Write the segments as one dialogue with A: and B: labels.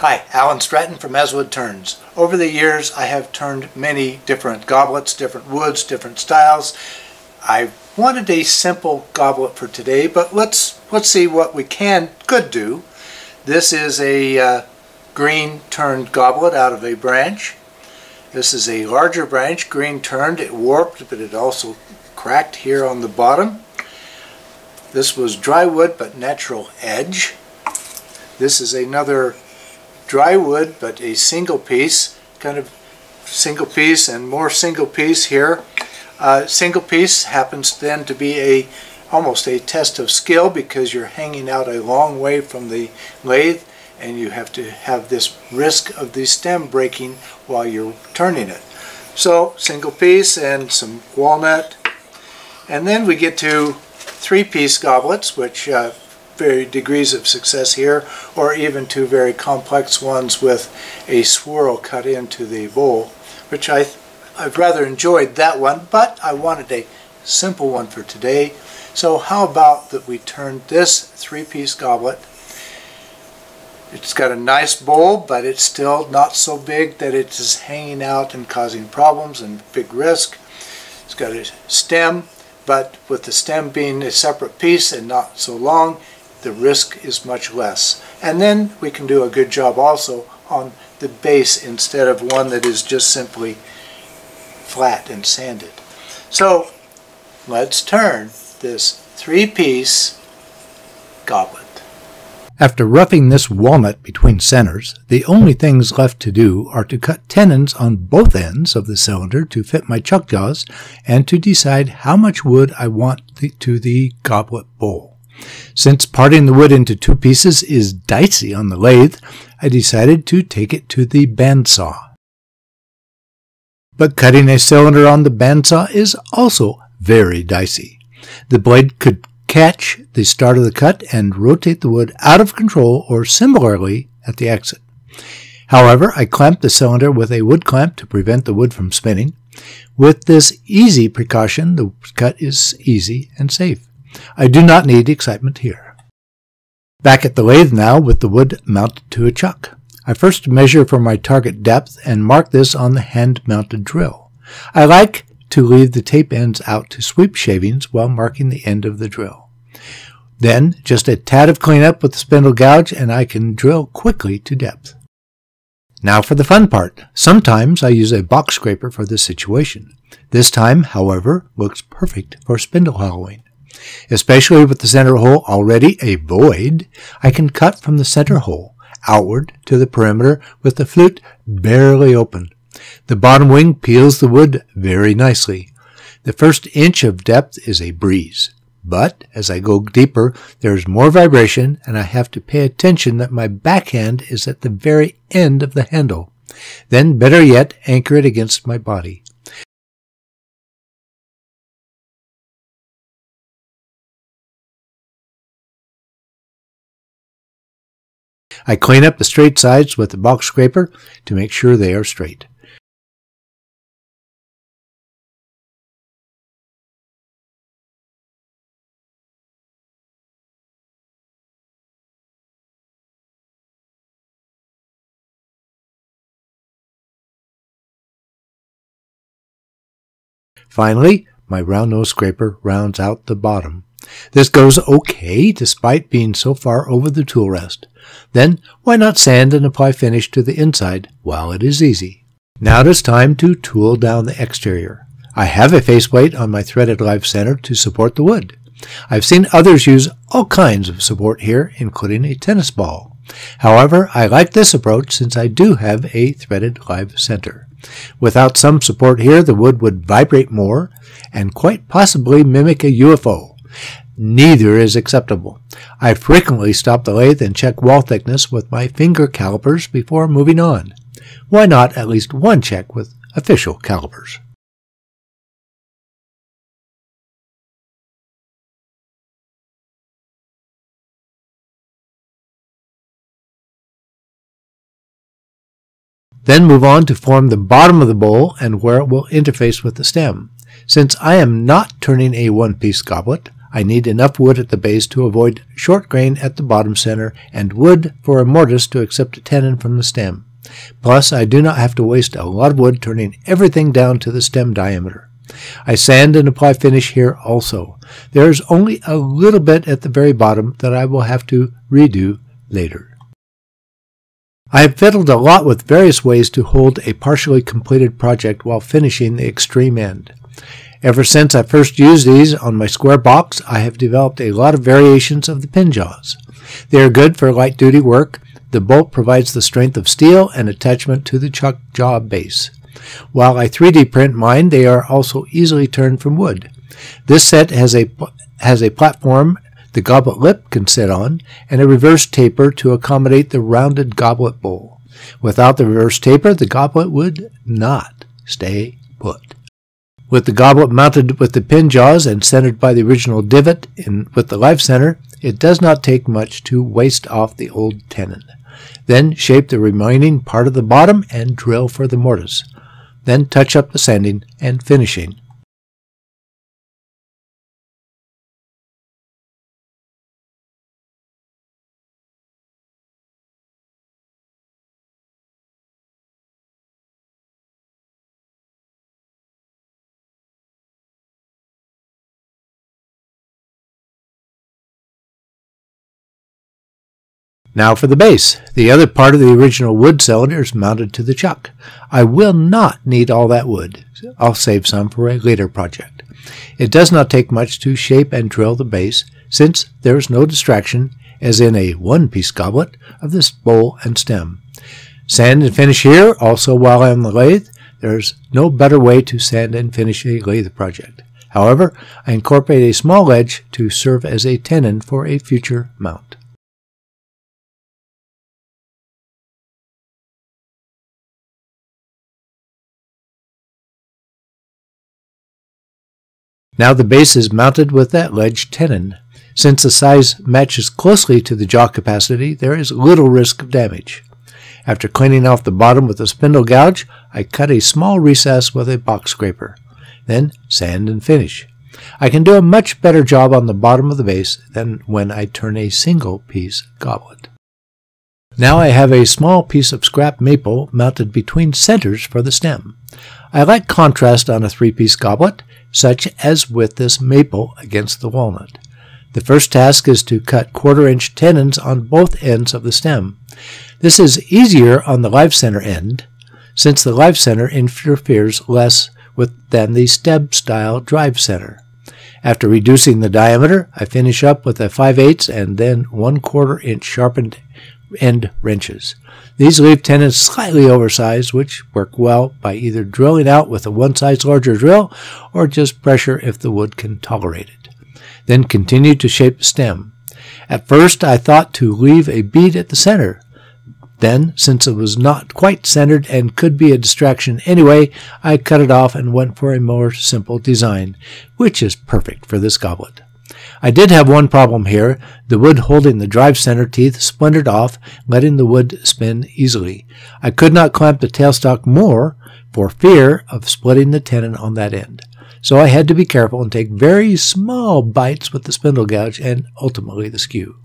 A: Hi, Alan Stratton from As Wood Turns. Over the years, I have turned many different goblets, different woods, different styles. I wanted a simple goblet for today, but let's let's see what we can could do. This is a uh, green turned goblet out of a branch. This is a larger branch, green turned. It warped, but it also cracked here on the bottom. This was dry wood, but natural edge. This is another dry wood, but a single piece, kind of single piece and more single piece here. Uh, single piece happens then to be a almost a test of skill because you're hanging out a long way from the lathe and you have to have this risk of the stem breaking while you're turning it. So single piece and some walnut and then we get to three-piece goblets which uh, very degrees of success here, or even two very complex ones with a swirl cut into the bowl, which I, I've rather enjoyed that one, but I wanted a simple one for today. So how about that we turn this three-piece goblet it's got a nice bowl, but it's still not so big that it is hanging out and causing problems and big risk. It's got a stem, but with the stem being a separate piece and not so long, the risk is much less. And then we can do a good job also on the base instead of one that is just simply flat and sanded. So let's turn this three-piece goblet.
B: After roughing this walnut between centers, the only things left to do are to cut tenons on both ends of the cylinder to fit my chuck jaws and to decide how much wood I want the, to the goblet bowl. Since parting the wood into two pieces is dicey on the lathe, I decided to take it to the bandsaw. But cutting a cylinder on the bandsaw is also very dicey. The blade could catch the start of the cut and rotate the wood out of control or similarly at the exit. However, I clamped the cylinder with a wood clamp to prevent the wood from spinning. With this easy precaution, the cut is easy and safe. I do not need excitement here. Back at the lathe now with the wood mounted to a chuck. I first measure for my target depth and mark this on the hand-mounted drill. I like to leave the tape ends out to sweep shavings while marking the end of the drill. Then just a tad of cleanup with the spindle gouge and I can drill quickly to depth. Now for the fun part. Sometimes I use a box scraper for this situation. This time, however, looks perfect for spindle hollowing. Especially with the center hole already a void, I can cut from the center hole outward to the perimeter with the flute barely open. The bottom wing peels the wood very nicely. The first inch of depth is a breeze. But as I go deeper, there is more vibration and I have to pay attention that my backhand is at the very end of the handle. Then better yet, anchor it against my body. I clean up the straight sides with the box scraper to make sure they are straight. Finally, my round nose scraper rounds out the bottom. This goes okay despite being so far over the tool rest. Then why not sand and apply finish to the inside while it is easy. Now it is time to tool down the exterior. I have a faceplate on my threaded live center to support the wood. I've seen others use all kinds of support here, including a tennis ball. However, I like this approach since I do have a threaded live center. Without some support here, the wood would vibrate more and quite possibly mimic a UFO. Neither is acceptable. I frequently stop the lathe and check wall thickness with my finger calipers before moving on. Why not at least one check with official calipers? Then move on to form the bottom of the bowl and where it will interface with the stem. Since I am not turning a one-piece goblet, I need enough wood at the base to avoid short grain at the bottom center and wood for a mortise to accept a tenon from the stem. Plus, I do not have to waste a lot of wood turning everything down to the stem diameter. I sand and apply finish here also. There is only a little bit at the very bottom that I will have to redo later. I have fiddled a lot with various ways to hold a partially completed project while finishing the extreme end. Ever since I first used these on my square box, I have developed a lot of variations of the pin jaws. They are good for light duty work. The bolt provides the strength of steel and attachment to the chuck jaw base. While I 3D print mine, they are also easily turned from wood. This set has a has a platform the goblet lip can sit on, and a reverse taper to accommodate the rounded goblet bowl. Without the reverse taper, the goblet would not stay put. With the goblet mounted with the pin jaws and centered by the original divot in, with the live center, it does not take much to waste off the old tenon. Then shape the remaining part of the bottom and drill for the mortise. Then touch up the sanding and finishing Now for the base. The other part of the original wood cylinder is mounted to the chuck. I will not need all that wood. I'll save some for a later project. It does not take much to shape and drill the base, since there is no distraction, as in a one-piece goblet, of this bowl and stem. Sand and finish here, also while on the lathe. There's no better way to sand and finish a lathe project. However, I incorporate a small edge to serve as a tenon for a future mount. Now the base is mounted with that ledge tenon. Since the size matches closely to the jaw capacity, there is little risk of damage. After cleaning off the bottom with a spindle gouge, I cut a small recess with a box scraper. Then sand and finish. I can do a much better job on the bottom of the base than when I turn a single piece goblet. Now I have a small piece of scrap maple mounted between centers for the stem. I like contrast on a three-piece goblet, such as with this maple against the walnut. The first task is to cut quarter-inch tenons on both ends of the stem. This is easier on the live center end, since the live center interferes less with than the Steb-style drive center. After reducing the diameter, I finish up with a 5 8 and then 1 quarter inch sharpened end wrenches. These leave tenons slightly oversized, which work well by either drilling out with a one size larger drill or just pressure if the wood can tolerate it. Then continue to shape the stem. At first I thought to leave a bead at the center. Then, since it was not quite centered and could be a distraction anyway, I cut it off and went for a more simple design, which is perfect for this goblet. I did have one problem here. The wood holding the drive center teeth splintered off, letting the wood spin easily. I could not clamp the tailstock more for fear of splitting the tenon on that end. So I had to be careful and take very small bites with the spindle gouge and ultimately the skew.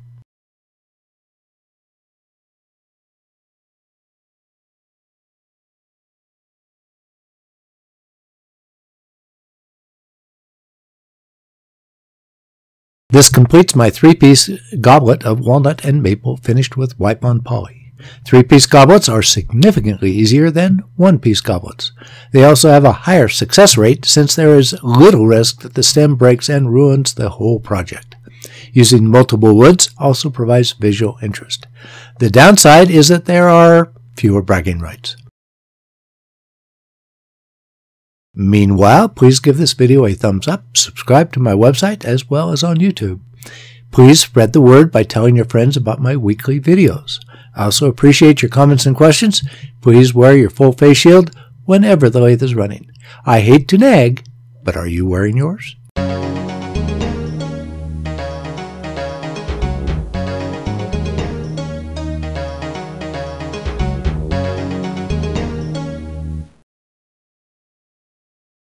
B: This completes my three-piece goblet of walnut and maple finished with wipe-on poly. Three-piece goblets are significantly easier than one-piece goblets. They also have a higher success rate since there is little risk that the stem breaks and ruins the whole project. Using multiple woods also provides visual interest. The downside is that there are fewer bragging rights. Meanwhile, please give this video a thumbs up, subscribe to my website as well as on YouTube. Please spread the word by telling your friends about my weekly videos. I also appreciate your comments and questions. Please wear your full face shield whenever the lathe is running. I hate to nag, but are you wearing yours?